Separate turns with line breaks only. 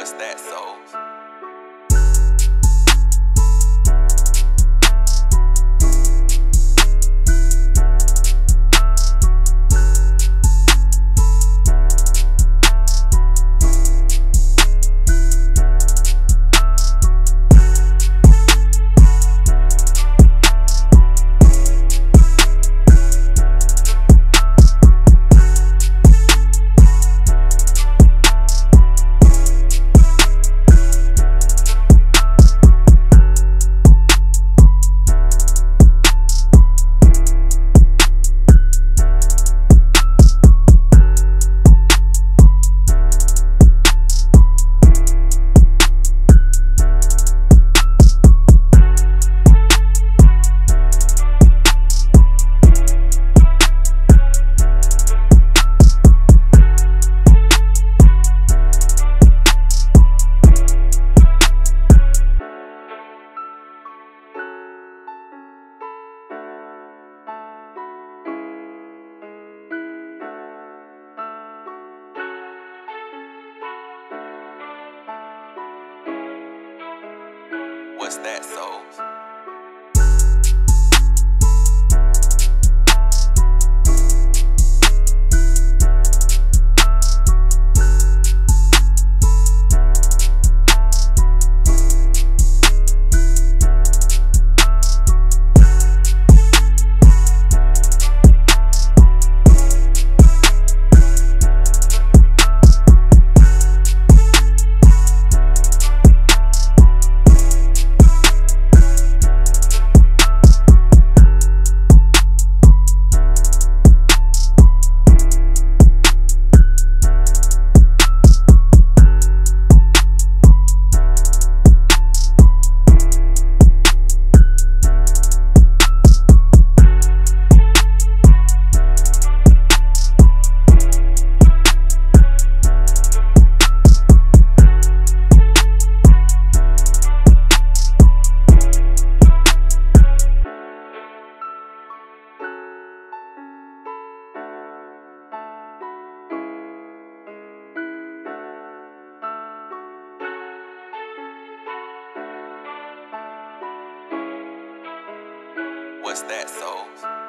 What's that, souls? What's that, souls? What's that, souls?